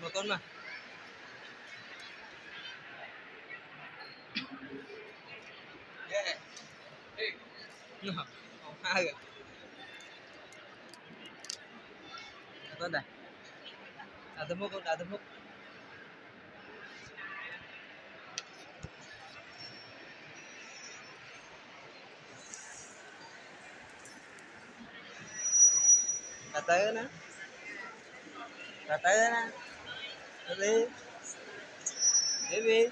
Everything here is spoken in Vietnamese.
một con mà yeah. hey. no. không hai rồi à. con này ada muk ada muk nữa na tới nữa Bebê. Bebê.